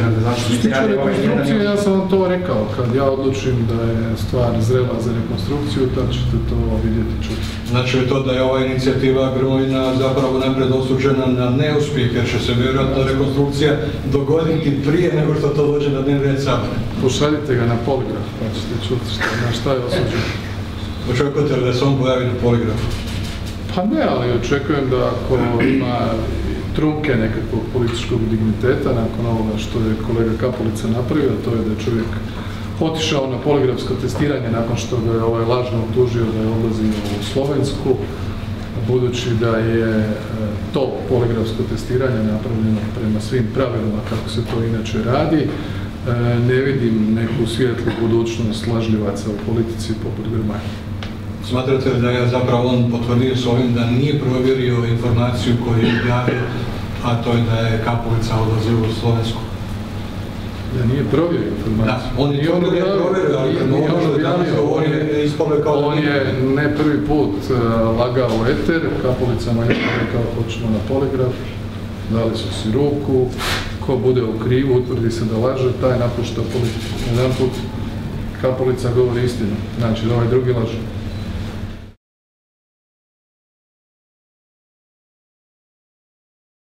da rekonstrukcije, ja sam vam to rekao, kad ja odlučim da je stvar zrela za rekonstrukciju, tad ćete to vidjeti čuti. Znači li to da je ova inicijativa Grojna zapravo napred osuđena na neuspjeh, jer će se vjerojatno rekonstrukcija dogoditi prije nego što to dođe na dnevni red Sabora? Pošaljite ga na poligraf, pa ćete čuti šta, na šta je osuđen. Očekujete li da se on pojavi na poligrafu? Pa ne, ali očekujem da ako ima trunke nekakvog političkog digniteta nakon ovoga što je kolega Kapolica napravio, to je da je čovjek otišao na poligrafsko testiranje nakon što ga je ovaj lažno optužio da je odlazio u Slovensku, budući da je e, to poligrafsko testiranje napravljeno prema svim pravilima kako se to inače radi, e, ne vidim neku svijetlu budućnost lažljivaca u politici poput Grmaja. Smatrate li da je zapravo on potvrdio s ovim da nije provjerio informaciju koju je objavio, a to je da je Kapolica odlazio u Slovensku? Da nije provjerio Da, informaciju. on je to nije provjerio, ali ono on je- ispalo je kao da On je ne prvi put uh, lagao u eter, Kapolica mu je rekao hoćemo na poligraf, dali su si ruku, ko bude u krivu, utvrdi se da laže, taj napušta politiku. Jedan put Kapolica govori istinu, znači da ovaj drugi laže.